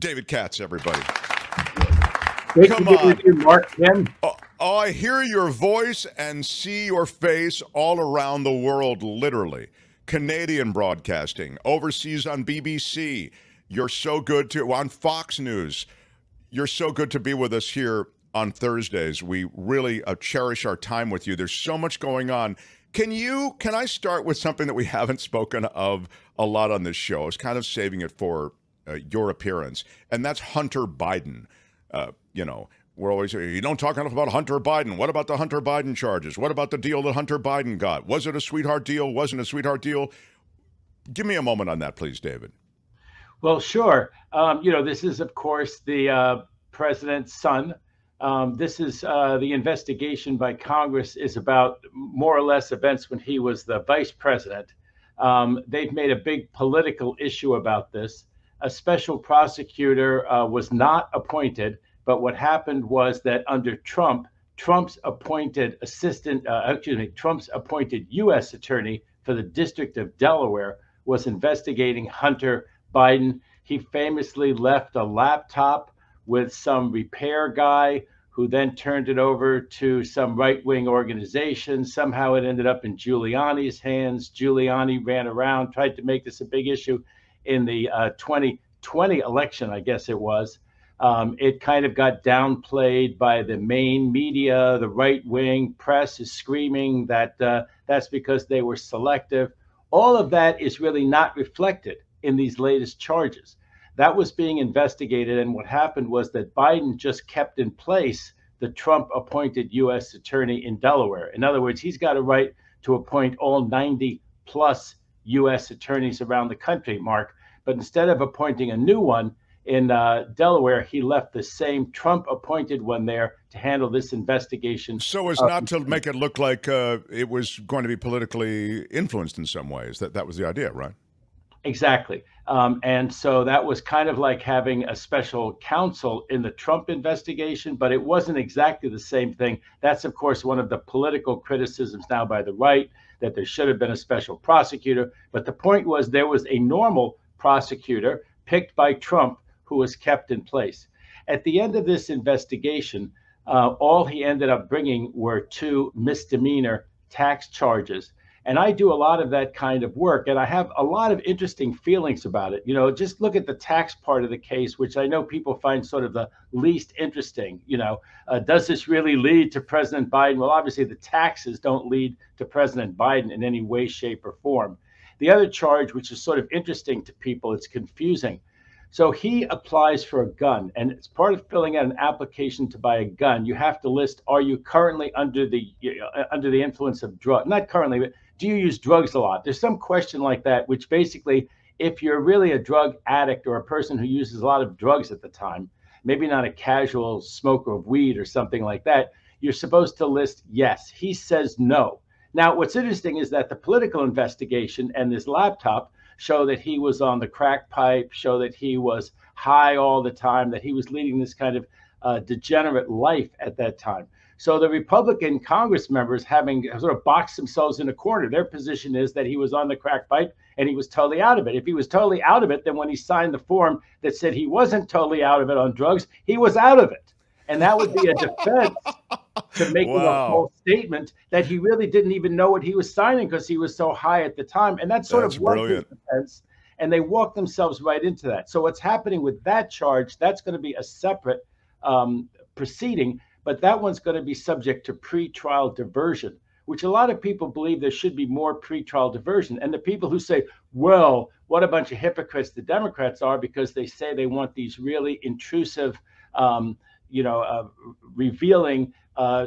David Katz, everybody. Great Come on. You, Mark Ken. Oh, oh, I hear your voice and see your face all around the world, literally. Canadian broadcasting, overseas on BBC. You're so good to on Fox News. You're so good to be with us here on Thursdays. We really uh, cherish our time with you. There's so much going on. Can you can I start with something that we haven't spoken of a lot on this show? I was kind of saving it for uh, your appearance, and that's Hunter Biden. Uh, you know, we're always you don't talk enough about Hunter Biden. What about the Hunter Biden charges? What about the deal that Hunter Biden got? Was it a sweetheart deal? Wasn't a sweetheart deal? Give me a moment on that, please, David. Well, sure. Um, you know, this is of course the uh, president's son. Um, this is uh, the investigation by Congress is about more or less events when he was the vice president. Um, they've made a big political issue about this a special prosecutor uh, was not appointed. But what happened was that under Trump, Trump's appointed assistant, uh, excuse me, Trump's appointed U.S. attorney for the District of Delaware was investigating Hunter Biden. He famously left a laptop with some repair guy who then turned it over to some right wing organization. Somehow it ended up in Giuliani's hands. Giuliani ran around, tried to make this a big issue in the uh, 2020 election, I guess it was. Um, it kind of got downplayed by the main media. The right wing press is screaming that uh, that's because they were selective. All of that is really not reflected in these latest charges. That was being investigated. And what happened was that Biden just kept in place the Trump appointed U.S. attorney in Delaware. In other words, he's got a right to appoint all 90 plus U.S. attorneys around the country, Mark. But instead of appointing a new one in uh, Delaware, he left the same Trump appointed one there to handle this investigation. So as not to make it look like uh, it was going to be politically influenced in some ways. That that was the idea, right? Exactly. Um, and so that was kind of like having a special counsel in the Trump investigation, but it wasn't exactly the same thing. That's, of course, one of the political criticisms now by the right that there should have been a special prosecutor. But the point was there was a normal prosecutor picked by Trump who was kept in place. At the end of this investigation, uh, all he ended up bringing were two misdemeanor tax charges and I do a lot of that kind of work, and I have a lot of interesting feelings about it. You know, just look at the tax part of the case, which I know people find sort of the least interesting. You know, uh, does this really lead to President Biden? Well, obviously, the taxes don't lead to President Biden in any way, shape, or form. The other charge, which is sort of interesting to people, it's confusing. So he applies for a gun, and it's part of filling out an application to buy a gun, you have to list: Are you currently under the uh, under the influence of drug? Not currently, but do you use drugs a lot? There's some question like that, which basically, if you're really a drug addict or a person who uses a lot of drugs at the time, maybe not a casual smoker of weed or something like that, you're supposed to list yes. He says no. Now, what's interesting is that the political investigation and this laptop show that he was on the crack pipe, show that he was high all the time, that he was leading this kind of uh, degenerate life at that time. So the Republican Congress members having sort of boxed themselves in a corner. Their position is that he was on the crack pipe and he was totally out of it. If he was totally out of it, then when he signed the form that said he wasn't totally out of it on drugs, he was out of it. And that would be a defense to making wow. a false statement that he really didn't even know what he was signing because he was so high at the time. And that's sort that's of what his defense. And they walked themselves right into that. So what's happening with that charge? That's going to be a separate um, proceeding but that one's going to be subject to pretrial diversion, which a lot of people believe there should be more pretrial diversion. And the people who say, well, what a bunch of hypocrites the Democrats are because they say they want these really intrusive, um, you know, uh, revealing uh,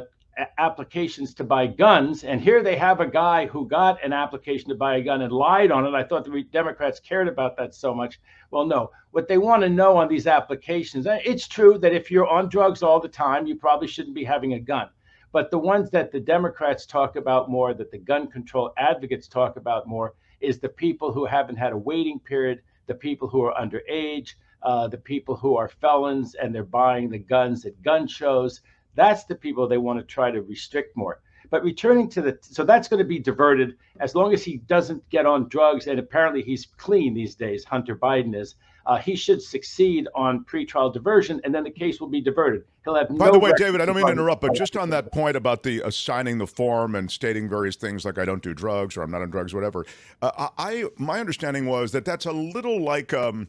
applications to buy guns. And here they have a guy who got an application to buy a gun and lied on it. I thought the Democrats cared about that so much. Well, no. What they want to know on these applications, it's true that if you're on drugs all the time, you probably shouldn't be having a gun. But the ones that the Democrats talk about more, that the gun control advocates talk about more, is the people who haven't had a waiting period, the people who are underage, uh, the people who are felons and they're buying the guns at gun shows, that's the people they want to try to restrict more. But returning to the, so that's going to be diverted as long as he doesn't get on drugs. And apparently he's clean these days, Hunter Biden is. uh, he should succeed on pretrial diversion, and then the case will be diverted. He'll have. No By no the way, David, I don't mean to interrupt, but just on that point about the uh, signing the form and stating various things like I don't do drugs or I'm not on drugs, whatever. Uh, I my understanding was that that's a little like um,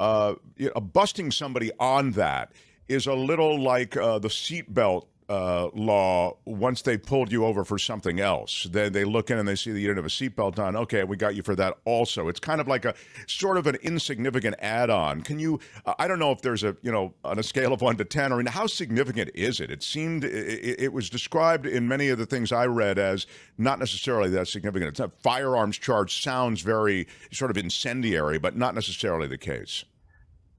uh, you know, busting somebody on that is a little like uh, the seatbelt uh, law once they pulled you over for something else. Then they look in and they see that you didn't have a seatbelt on. Okay, we got you for that also. It's kind of like a sort of an insignificant add-on. Can you? I don't know if there's a you know on a scale of one to ten, I mean, how significant is it? It seemed it, it was described in many of the things I read as not necessarily that significant. It's a firearms charge sounds very sort of incendiary, but not necessarily the case.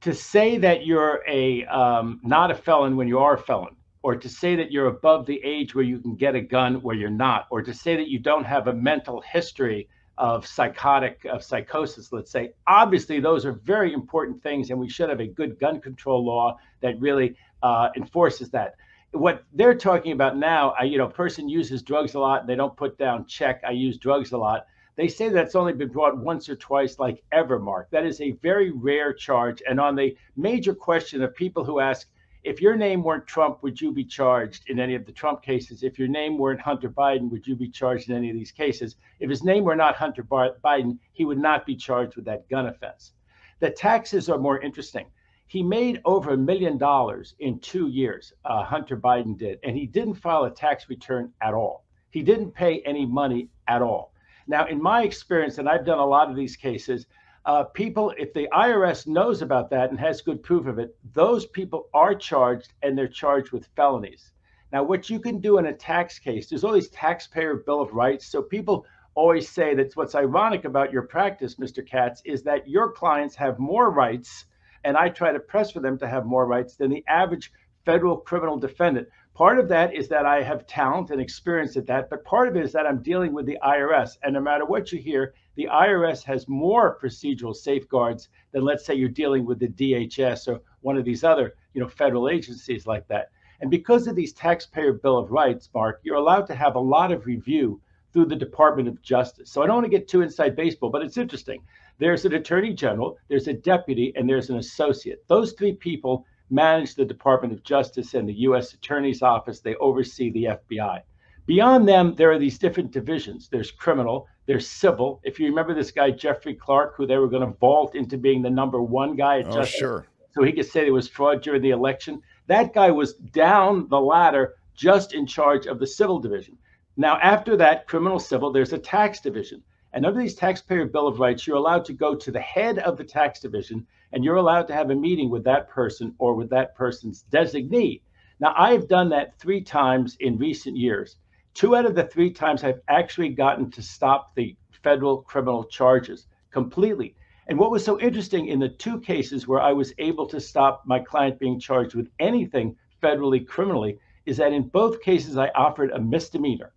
To say that you're a um, not a felon when you are a felon, or to say that you're above the age where you can get a gun where you're not, or to say that you don't have a mental history of psychotic of psychosis, let's say, obviously those are very important things, and we should have a good gun control law that really uh, enforces that. What they're talking about now, I, you know, person uses drugs a lot, and they don't put down check. I use drugs a lot they say that's only been brought once or twice, like ever, Mark. That is a very rare charge. And on the major question of people who ask, if your name weren't Trump, would you be charged in any of the Trump cases? If your name weren't Hunter Biden, would you be charged in any of these cases? If his name were not Hunter Biden, he would not be charged with that gun offense. The taxes are more interesting. He made over a million dollars in two years, uh, Hunter Biden did, and he didn't file a tax return at all. He didn't pay any money at all. Now, in my experience, and I've done a lot of these cases, uh, people, if the IRS knows about that and has good proof of it, those people are charged and they're charged with felonies. Now, what you can do in a tax case, there's all these taxpayer bill of rights. So people always say that what's ironic about your practice, Mr. Katz, is that your clients have more rights, and I try to press for them to have more rights than the average federal criminal defendant. Part of that is that I have talent and experience at that, but part of it is that I'm dealing with the IRS. And no matter what you hear, the IRS has more procedural safeguards than, let's say, you're dealing with the DHS or one of these other, you know, federal agencies like that. And because of these taxpayer bill of rights, Mark, you're allowed to have a lot of review through the Department of Justice. So I don't want to get too inside baseball, but it's interesting. There's an attorney general, there's a deputy, and there's an associate. Those three people manage the Department of Justice and the U.S. Attorney's Office. They oversee the FBI. Beyond them, there are these different divisions. There's criminal, there's civil. If you remember this guy, Jeffrey Clark, who they were going to vault into being the number one guy at Oh, Justice, sure. so he could say there was fraud during the election. That guy was down the ladder, just in charge of the civil division. Now, after that, criminal civil, there's a tax division. And under these taxpayer bill of rights, you're allowed to go to the head of the tax division and you're allowed to have a meeting with that person or with that person's designee. Now, I've done that three times in recent years. Two out of the three times I've actually gotten to stop the federal criminal charges completely. And what was so interesting in the two cases where I was able to stop my client being charged with anything federally criminally is that in both cases I offered a misdemeanor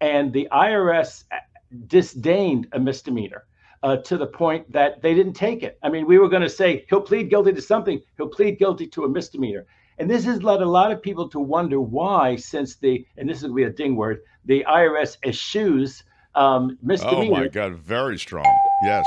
and the IRS disdained a misdemeanor uh, to the point that they didn't take it. I mean, we were going to say he'll plead guilty to something, he'll plead guilty to a misdemeanor. And this has led a lot of people to wonder why, since the, and this is going to be a ding word, the IRS eschews um, Oh my God, very strong. Yes.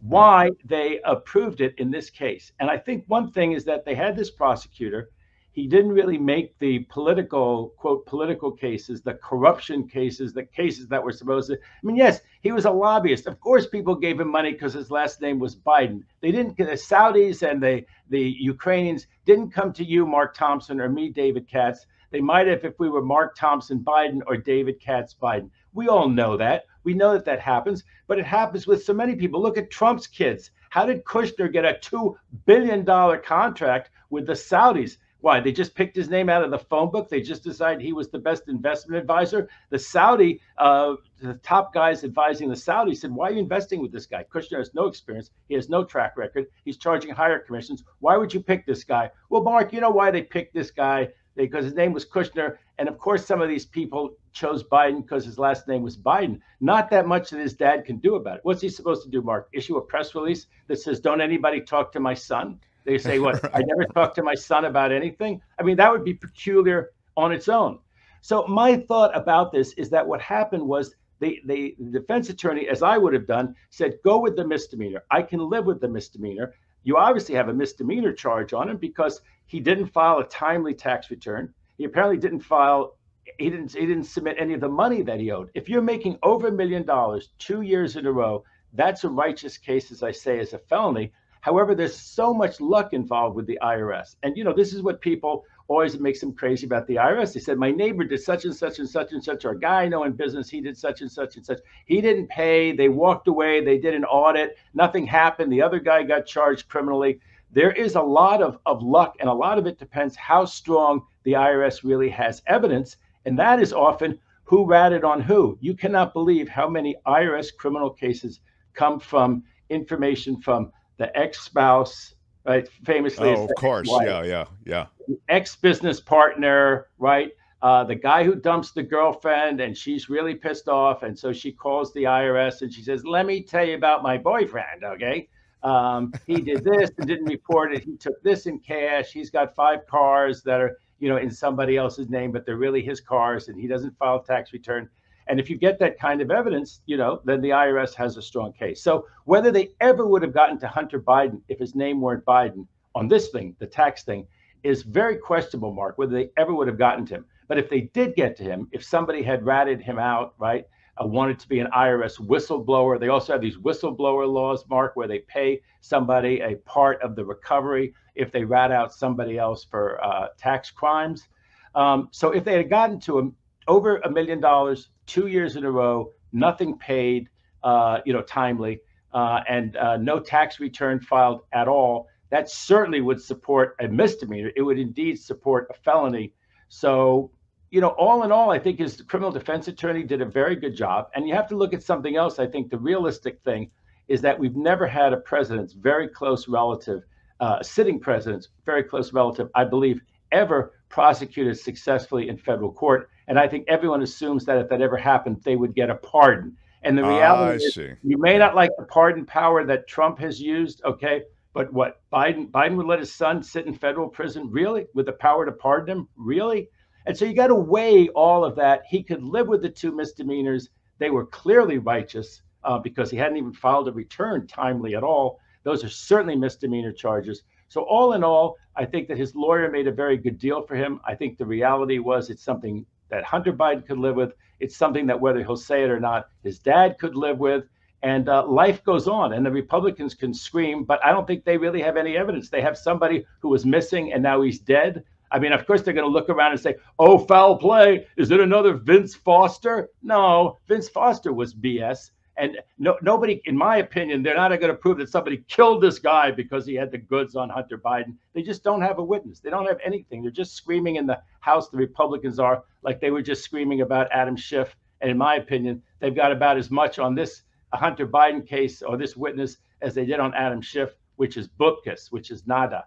why they approved it in this case. And I think one thing is that they had this prosecutor. He didn't really make the political, quote, political cases, the corruption cases, the cases that were supposed to. I mean, yes, he was a lobbyist. Of course, people gave him money because his last name was Biden. They didn't, get the Saudis and the, the Ukrainians didn't come to you, Mark Thompson, or me, David Katz. They might have if we were Mark Thompson Biden or David Katz Biden. We all know that. We know that that happens, but it happens with so many people. Look at Trump's kids. How did Kushner get a $2 billion contract with the Saudis? Why? They just picked his name out of the phone book. They just decided he was the best investment advisor. The Saudi, uh, the top guys advising the Saudis said, Why are you investing with this guy? Kushner has no experience. He has no track record. He's charging higher commissions. Why would you pick this guy? Well, Mark, you know why they picked this guy? Because his name was Kushner. And of course, some of these people chose Biden because his last name was Biden. Not that much that his dad can do about it. What's he supposed to do, Mark? Issue a press release that says, Don't anybody talk to my son? They say, What? I never talked to my son about anything. I mean, that would be peculiar on its own. So, my thought about this is that what happened was the, the defense attorney, as I would have done, said, go with the misdemeanor. I can live with the misdemeanor. You obviously have a misdemeanor charge on him because he didn't file a timely tax return. He apparently didn't file he didn't he didn't submit any of the money that he owed. If you're making over a million dollars two years in a row, that's a righteous case, as I say, as a felony. However, there's so much luck involved with the IRS, and you know this is what people always makes them crazy about the IRS. They said my neighbor did such and such and such and such, or a guy I know in business he did such and such and such. He didn't pay. They walked away. They did an audit. Nothing happened. The other guy got charged criminally there is a lot of, of luck, and a lot of it depends how strong the IRS really has evidence. And that is often who ratted on who. You cannot believe how many IRS criminal cases come from information from the ex spouse, right? Famously, oh, of course. Yeah, yeah, yeah. Ex business partner, right? Uh, the guy who dumps the girlfriend and she's really pissed off. And so she calls the IRS and she says, Let me tell you about my boyfriend. Okay. Um, he did this and didn't report it. He took this in cash. He's got five cars that are, you know, in somebody else's name, but they're really his cars, and he doesn't file a tax return. And if you get that kind of evidence, you know, then the IRS has a strong case. So whether they ever would have gotten to Hunter Biden if his name weren't Biden on this thing, the tax thing, is very questionable, Mark, whether they ever would have gotten to him. But if they did get to him, if somebody had ratted him out, right, uh, wanted to be an IRS whistleblower. They also have these whistleblower laws, Mark, where they pay somebody a part of the recovery if they rat out somebody else for uh, tax crimes. Um, so if they had gotten to him over a million dollars two years in a row, nothing paid, uh, you know, timely, uh, and uh, no tax return filed at all, that certainly would support a misdemeanor. It would indeed support a felony. So you know, all in all, I think his criminal defense attorney did a very good job. And you have to look at something else. I think the realistic thing is that we've never had a president's very close relative, uh, sitting president's very close relative, I believe, ever prosecuted successfully in federal court. And I think everyone assumes that if that ever happened, they would get a pardon. And the reality is, see. you may not like the pardon power that Trump has used, okay? But what Biden Biden would let his son sit in federal prison, really, with the power to pardon him, really? And so you got to weigh all of that. He could live with the two misdemeanors. They were clearly righteous uh, because he hadn't even filed a return timely at all. Those are certainly misdemeanor charges. So, all in all, I think that his lawyer made a very good deal for him. I think the reality was it's something that Hunter Biden could live with. It's something that whether he'll say it or not, his dad could live with. And uh, life goes on, and the Republicans can scream, but I don't think they really have any evidence. They have somebody who was missing and now he's dead. I mean, of course, they're going to look around and say, oh, foul play. Is it another Vince Foster? No, Vince Foster was BS. And no, nobody, in my opinion, they're not going to prove that somebody killed this guy because he had the goods on Hunter Biden. They just don't have a witness. They don't have anything. They're just screaming in the House, the Republicans are, like they were just screaming about Adam Schiff. And in my opinion, they've got about as much on this Hunter Biden case or this witness as they did on Adam Schiff, which is bupkis, which is nada.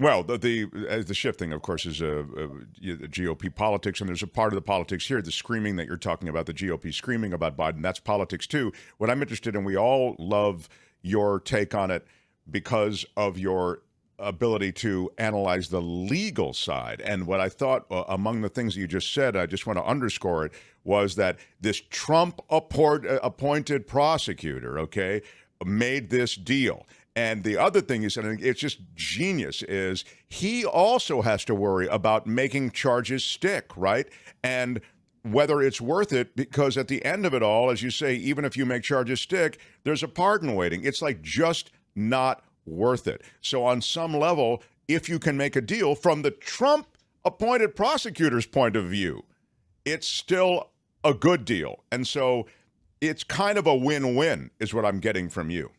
Well, the the, the shifting, of course, is a, a, a, GOP politics, and there's a part of the politics here, the screaming that you're talking about, the GOP screaming about Biden. That's politics too. What I'm interested in, we all love your take on it because of your ability to analyze the legal side. And what I thought uh, among the things you just said, I just want to underscore it, was that this Trump uh, appointed prosecutor, okay, made this deal. And the other thing is, and it's just genius, is he also has to worry about making charges stick, right? And whether it's worth it, because at the end of it all, as you say, even if you make charges stick, there's a pardon waiting. It's like just not worth it. So, on some level, if you can make a deal from the Trump appointed prosecutor's point of view, it's still a good deal. And so it's kind of a win win, is what I'm getting from you.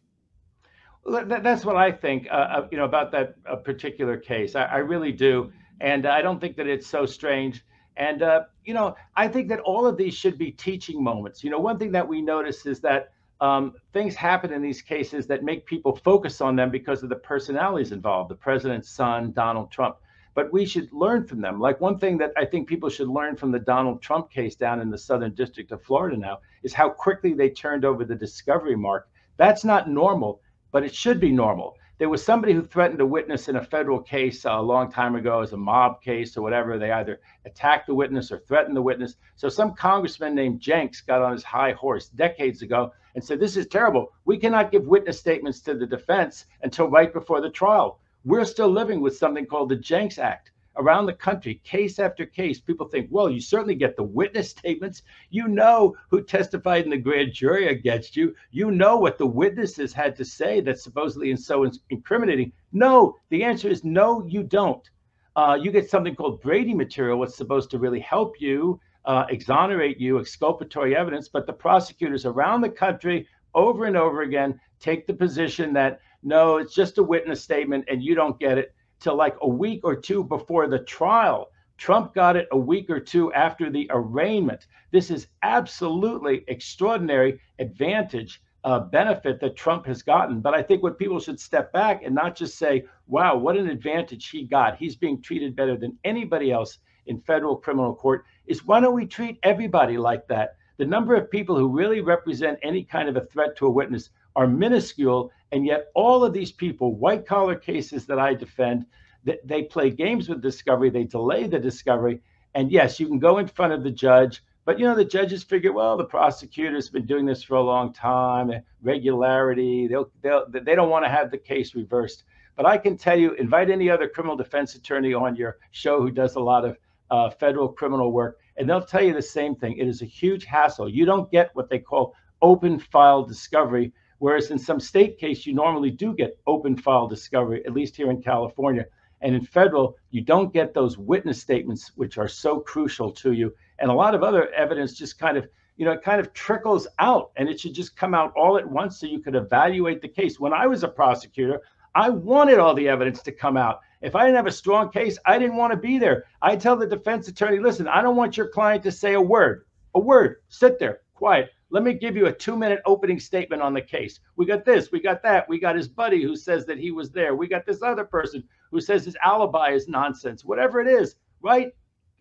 That's what I think. Uh, uh, you know about that uh, particular case. I, I, really do, and I don't think that it's so strange. And uh, you know, I think that all of these should be teaching moments. You know, one thing that we notice is that um, things happen in these cases that make people focus on them because of the personalities involved, the president's son, Donald Trump. But we should learn from them. Like one thing that I think people should learn from the Donald Trump case down in the Southern District of Florida now is how quickly they turned over the discovery mark. That's not normal but it should be normal. there was somebody who threatened a witness in a federal case uh, a long time ago as a mob case or whatever. They either attacked the witness or threatened the witness. So some congressman named Jencks got on his high horse decades ago and said, This is terrible. We cannot give witness statements to the defense until right before the trial. We're still living with something called the Jencks Act around the country, case after case, people think, well, you certainly get the witness statements. You know who testified in the grand jury against you. You know what the witnesses had to say that's supposedly and so incriminating. No, the answer is no, you don't. Uh, you get something called Brady material, what's supposed to really help you, uh, exonerate you, exculpatory evidence. But the prosecutors around the country, over and over again, take the position that no, it's just a witness statement and you don't get it till like a week or two before the trial. Trump got it a week or two after the arraignment. This is absolutely extraordinary advantage, uh, benefit that Trump has gotten. But I think what people should step back and not just say, wow, what an advantage he got. He's being treated better than anybody else in federal criminal court is why don't we treat everybody like that? The number of people who really represent any kind of a threat to a witness are minuscule. And yet, all of these people, white collar cases that I defend, that they play games with discovery, they delay the discovery. And yes, you can go in front of the judge, but you know, the judges figure, well, the prosecutor's been doing this for a long time, regularity, they'll, they'll, they don't want to have the case reversed. But I can tell you, invite any other criminal defense attorney on your show who does a lot of uh, federal criminal work, and they'll tell you the same thing. It is a huge hassle. You don't get what they call open file discovery, Whereas in some state case, you normally do get open file discovery, at least here in California. And in federal, you don't get those witness statements, which are so crucial to you. And a lot of other evidence just kind of, you know, it kind of trickles out and it should just come out all at once so you could evaluate the case. When I was a prosecutor, I wanted all the evidence to come out. If I didn't have a strong case, I didn't want to be there. I tell the defense attorney, listen, I don't want your client to say a word, a word, sit there, quiet. Let me give you a two minute opening statement on the case. We got this, we got that. We got his buddy who says that he was there. We got this other person who says his alibi is nonsense, whatever it is, right?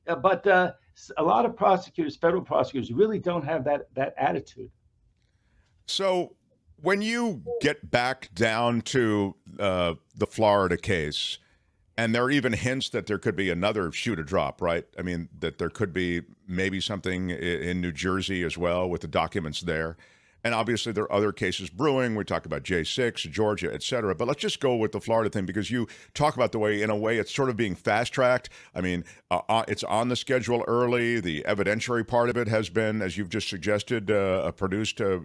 Uh, but uh, a lot of prosecutors, federal prosecutors, really don't have that that attitude. So when you get back down to uh, the Florida case, and there are even hints that there could be another shoe to drop, right? I mean, that there could be maybe something in New Jersey as well with the documents there. And obviously, there are other cases brewing. We talk about J6, Georgia, et cetera. But let's just go with the Florida thing because you talk about the way, in a way, it's sort of being fast tracked. I mean, uh, uh, it's on the schedule early. The evidentiary part of it has been, as you've just suggested, uh, produced uh,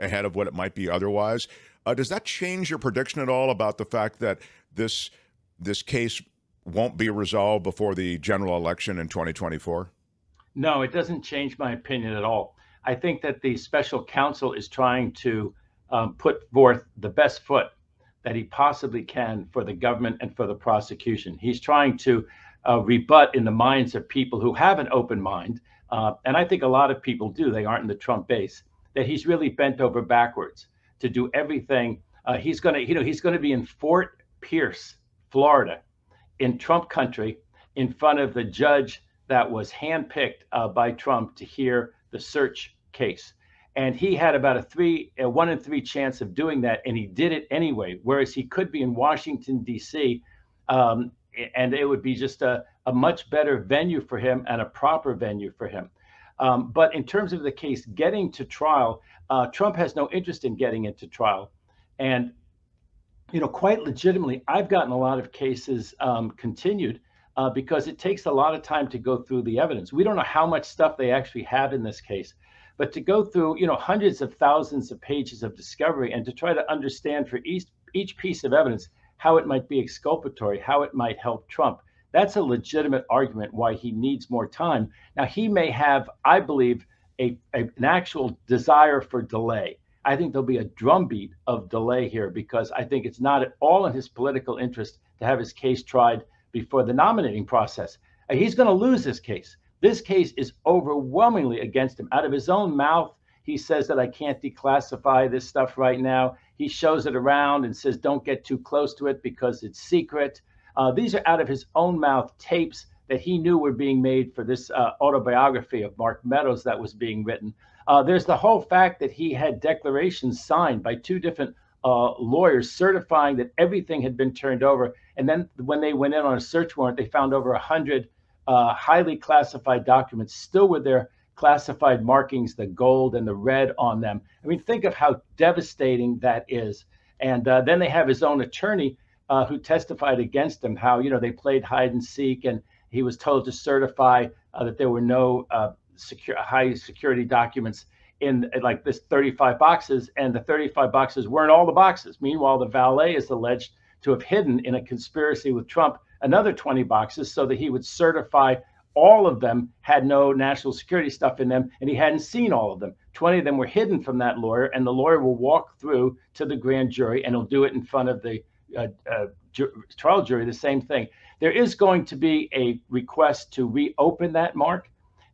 ahead of what it might be otherwise. Uh, does that change your prediction at all about the fact that this this case won't be resolved before the general election in 2024? No, it doesn't change my opinion at all. I think that the special counsel is trying to um, put forth the best foot that he possibly can for the government and for the prosecution. He's trying to uh, rebut in the minds of people who have an open mind, uh, and I think a lot of people do, they aren't in the Trump base, that he's really bent over backwards to do everything. Uh, he's going to, you know, he's going to be in Fort Pierce Florida, in Trump country, in front of the judge that was handpicked uh, by Trump to hear the search case. And he had about a three, a one in three chance of doing that, and he did it anyway. Whereas he could be in Washington D.C., um, and it would be just a, a much better venue for him and a proper venue for him. Um, but in terms of the case getting to trial, uh, Trump has no interest in getting into trial. And you know, quite legitimately, I've gotten a lot of cases um, continued uh, because it takes a lot of time to go through the evidence. We don't know how much stuff they actually have in this case, but to go through, you know, hundreds of thousands of pages of discovery and to try to understand for each each piece of evidence how it might be exculpatory, how it might help Trump. That's a legitimate argument why he needs more time. Now, he may have, I believe, a, a an actual desire for delay I think there'll be a drumbeat of delay here because I think it's not at all in his political interest to have his case tried before the nominating process. He's going to lose this case. This case is overwhelmingly against him. Out of his own mouth, he says that I can't declassify this stuff right now. He shows it around and says, don't get too close to it because it's secret. Uh, these are out of his own mouth tapes that he knew were being made for this uh, autobiography of Mark Meadows that was being written. Uh, there's the whole fact that he had declarations signed by two different uh, lawyers certifying that everything had been turned over. And then when they went in on a search warrant, they found over 100 uh, highly classified documents still with their classified markings, the gold and the red on them. I mean, think of how devastating that is. And uh, then they have his own attorney uh, who testified against him, how, you know, they played hide and seek and he was told to certify uh, that there were no uh, secure, high security documents in like this 35 boxes, and the 35 boxes weren't all the boxes. Meanwhile, the valet is alleged to have hidden in a conspiracy with Trump another 20 boxes so that he would certify all of them had no national security stuff in them, and he hadn't seen all of them. 20 of them were hidden from that lawyer, and the lawyer will walk through to the grand jury and he'll do it in front of the uh, uh, ju- trial jury, the same thing. There is going to be a request to reopen that, Mark,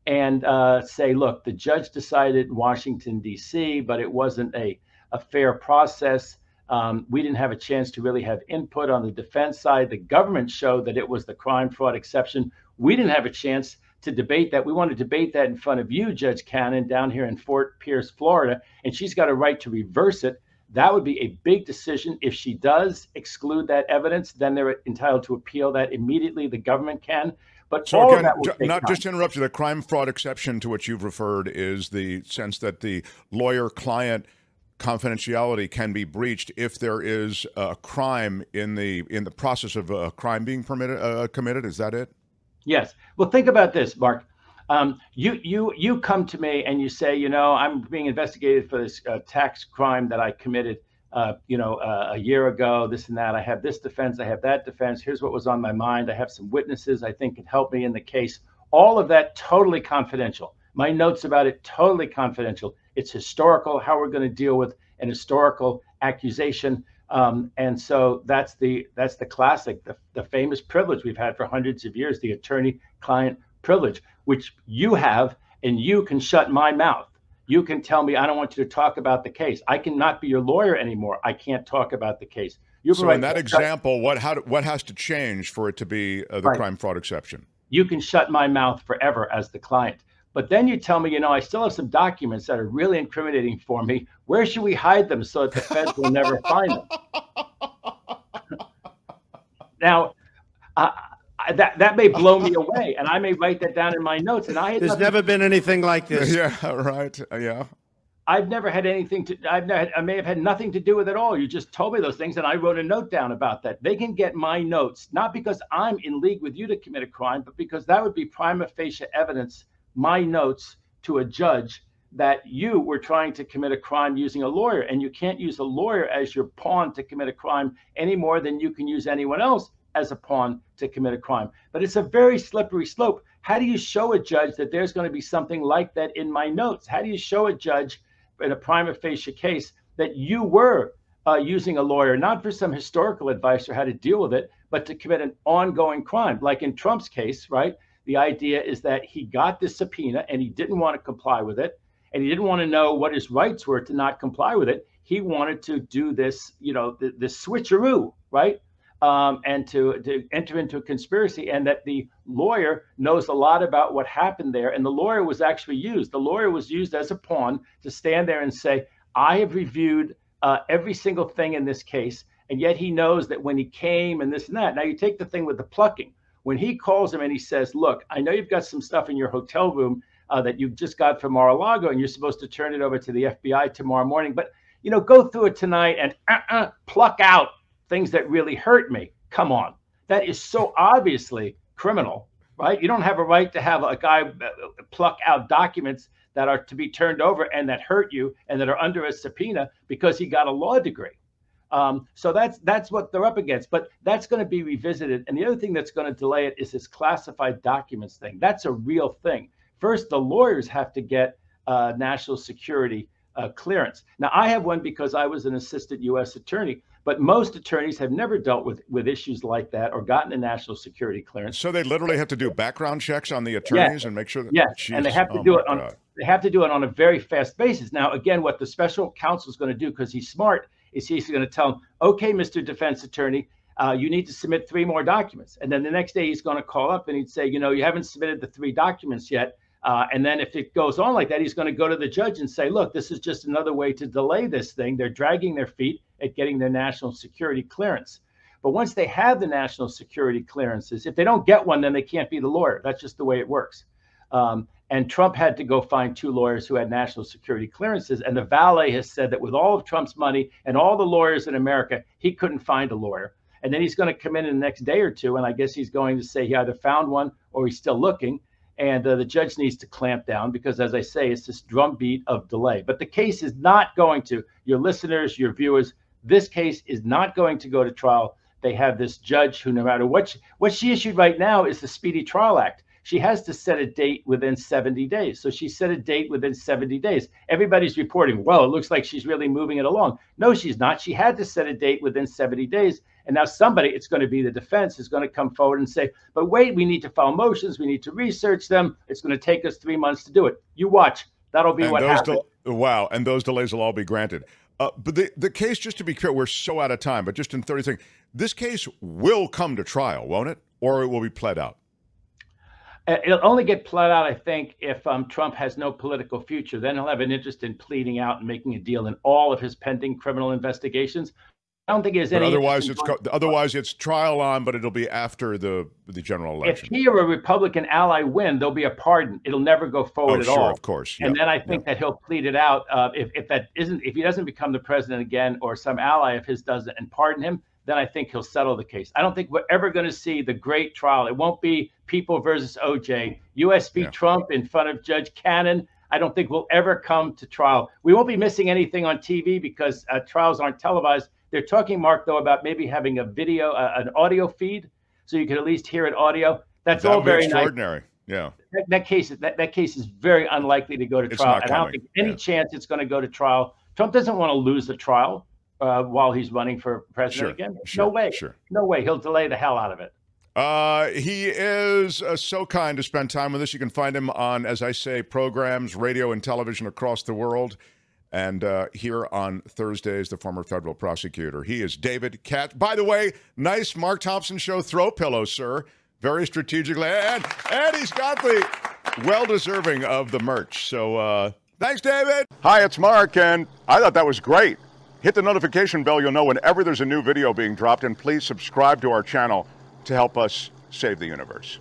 and uh, say, look, the judge decided in Washington, D.C., but it wasn't a, a fair process. Um, we didn't have a chance to really have input on the defense side. The government showed that it was the crime fraud exception. We didn't have a chance to debate that. We want to debate that in front of you, Judge Cannon, down here in Fort Pierce, Florida, and she's got a right to reverse it. That would be a big decision. If she does exclude that evidence, then they're entitled to appeal that immediately. The government can. But so again, not time. just to interrupt you, the crime fraud exception to which you've referred is the sense that the lawyer client confidentiality can be breached if there is a crime in the in the process of a crime being permitted uh, committed. Is that it? Yes. Well, think about this, Mark. Um, you you you come to me and you say, you know, I'm being investigated for this uh, tax crime that I committed uh, you know, uh, a year ago, this and that. I have this defense, I have that defense. Here's what was on my mind. I have some witnesses I think can help me in the case. All of that totally confidential. My notes about it totally confidential. It's historical. How we're going to deal with an historical accusation. Um, and so that's the that's the classic, the, the famous privilege we've had for hundreds of years, the attorney-client privilege, which you have, and you can shut my mouth you can tell me I don't want you to talk about the case. I cannot be your lawyer anymore. I can't talk about the case. You so in that example, what how what has to change for it to be uh, the right. crime fraud exception? You can shut my mouth forever as the client. But then you tell me, you know, I still have some documents that are really incriminating for me. Where should we hide them so that the feds will never find them? now, uh, that that may blow me away, and I may write that down in my notes. And I there's never been anything like this. Yeah, right. Uh, yeah. I've never had anything to. I've never, I may have had nothing to do with it all. You just told me those things, and I wrote a note down about that. They can get my notes not because I'm in league with you to commit a crime, but because that would be prima facie evidence. My notes to a judge that you were trying to commit a crime using a lawyer, and you can't use a lawyer as your pawn to commit a crime any more than you can use anyone else as a pawn to commit a crime. But it's a very slippery slope. How do you show a judge that there's going to be something like that in my notes? How do you show a judge in a prima facie case that you were uh, using a lawyer, not for some historical advice or how to deal with it, but to commit an ongoing crime? Like in Trump's case, right? The idea is that he got this subpoena and he didn't want to comply with it. And he didn't want to know what his rights were to not comply with it. He wanted to do this, you know, this switcheroo, right? Um, and to, to enter into a conspiracy, and that the lawyer knows a lot about what happened there. And the lawyer was actually used. The lawyer was used as a pawn to stand there and say, I have reviewed uh, every single thing in this case. And yet he knows that when he came and this and that. Now, you take the thing with the plucking. When he calls him and he says, Look, I know you've got some stuff in your hotel room uh, that you just got from Mar-a-Lago, and you're supposed to turn it over to the FBI tomorrow morning. But you know, go through it tonight and uh-uh, pluck out things that really hurt me. Come on. That is so obviously criminal, right? You don't have a right to have a guy uh, pluck out documents that are to be turned over and that hurt you and that are under a subpoena because he got a law degree. Um, so that's that's what they're up against. But that's going to be revisited. And the other thing that's going to delay it is this classified documents thing. That's a real thing. First, the lawyers have to get uh, national security uh, clearance. Now, I have one because I was an assistant U.S. attorney. But most attorneys have never dealt with, with issues like that or gotten a national security clearance. So they literally have to do background checks on the attorneys yes. and make sure that yes, geez, and they have to oh do it on God. they have to do it on a very fast basis. Now, again, what the special counsel is going to do because he's smart is he's going to tell them, okay, Mr. Defense Attorney, uh, you need to submit three more documents. And then the next day he's going to call up and he'd say, you know, you haven't submitted the three documents yet. Uh, and then if it goes on like that, he's going to go to the judge and say, look, this is just another way to delay this thing. They're dragging their feet at getting their national security clearance. But once they have the national security clearances, if they don't get one, then they can't be the lawyer. That's just the way it works. Um, and Trump had to go find two lawyers who had national security clearances. And the valet has said that with all of Trump's money and all the lawyers in America, he couldn't find a lawyer. And then he's going to come in in the next day or two. And I guess he's going to say he either found one or he's still looking. And uh, the judge needs to clamp down because, as I say, it's this drumbeat of delay. But the case is not going to, your listeners, your viewers, this case is not going to go to trial they have this judge who, no matter what she, what she issued right now, is the Speedy Trial Act. She has to set a date within 70 days. So she set a date within 70 days. Everybody's reporting, well, it looks like she's really moving it along. No, she's not. She had to set a date within 70 days. And now somebody, it's going to be the defense, is going to come forward and say, but wait, we need to file motions. We need to research them. It's going to take us three months to do it. You watch. That'll be and what happens. Del- wow. And those delays will all be granted. Uh, but the, the case, just to be clear, we're so out of time, but just in 30 seconds, this case will come to trial, won't it? Or it will be pled out? Uh, it'll only get pled out, I think, if um, Trump has no political future. Then he'll have an interest in pleading out and making a deal in all of his pending criminal investigations. I don't think there's but any. Otherwise, it's otherwise it's trial on, but it'll be after the the general election. If he or a Republican ally win, there'll be a pardon. It'll never go forward oh, at sure, all. Of course, and then I think that he'll plead it out. Uh, if if that isn't, if he doesn't become the president again, or some ally of his does it and pardon him, then I think he'll settle the case. I don't think we're ever going to see the great trial. It won't be people versus OJ, U.S. v. Yeah. Trump in front of Judge Cannon. I don't think we'll ever come to trial. We won't be missing anything on TV because uh, trials aren't televised. They're talking, Mark, though, about maybe having a video, uh, an audio feed, so you can at least hear it audio. That's that all very extraordinary. Nice. Yeah. That, that, case that, that case is very unlikely to go to it's trial. I don't think any yeah. chance it's going to go to trial. Trump doesn't want to lose the trial uh, while he's running for president sure, again. Sure, no way. Sure. No way. He'll delay the hell out of it. Uh, he is uh, so kind to spend time with us. You can find him on, as I say, programs, radio, and television across the world. And uh, here on Thursdays, the former federal prosecutor. He is David Katz. By the way, nice Mark Thompson show throw pillow, sir. Very strategically. And, and he's got the well deserving of the merch. So uh, thanks, David. Hi, it's Mark. And I thought that was great. Hit the notification bell. You'll know whenever there's a new video being dropped. And please subscribe to our channel to help us save the universe.